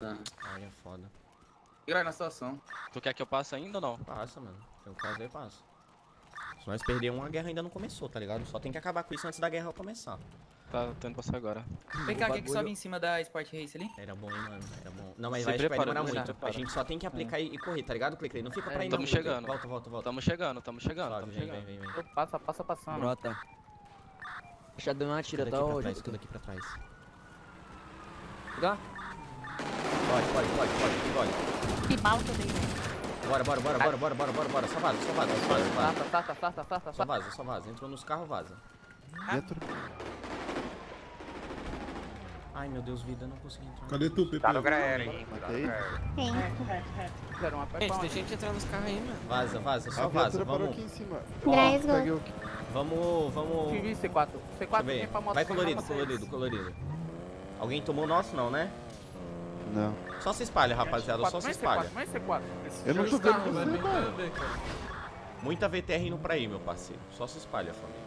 Ai, é foda. Virar na situação. Tu quer que eu passe ainda ou não? Passa, mano. Tem um caso aí, passa. Se nós perder uma, a guerra ainda não começou, tá ligado? Só tem que acabar com isso antes da guerra começar. Tá tendo passar agora. Vem cá, quem que sobe em cima da Sport Race ali? Era bom, hein, mano. Era bom. Não, mas Se vai, acho que vai prepara, demorar se muito. prepara. A gente só tem que aplicar e, e correr, tá ligado, Clecley? Não fica pra ir tamo não, chegando. Volta, volta, volta. Tamo chegando, tamo chegando, Suave, tamo vem, chegando. vem, vem, vem. Passa, passa passando. Brota. Já deu uma tira, Tudo tá aqui pra hoje. trás, tudo aqui pra trás. Pegar? Pode, pode, pode, pode, pode. Que bala eu dei, velho. Bora, bora, bora, bora, bora, bora, bora, bora. Só vaza, só vaza, só vaza, só vaza. Starta, starta, starta, starta, Só vaza, só vaza. Entrou nos carros, vaza. Dentro. Ai, meu Deus, vida, não consegui entrar. Cadê tu, Pepe? Tá no Graera, hein? Matei. Tem. Fizeram uma Gente, deixa a gente entrar nos carros aí, mano. Vaza, vaza, A só vaza. Vamos, aqui em cima. Gol. Peguei o... vamos, vamos. TV C4. Deixa C4 eu vem pra moto. Vai colorido, colorido, colorido. Alguém tomou o nosso, não, né? Não. Só se espalha, rapaziada, só C4, se mais espalha. C4, mais C4. Eu não tô vendo você, mano. Muita VTR indo pra aí, meu parceiro. Só se espalha, família.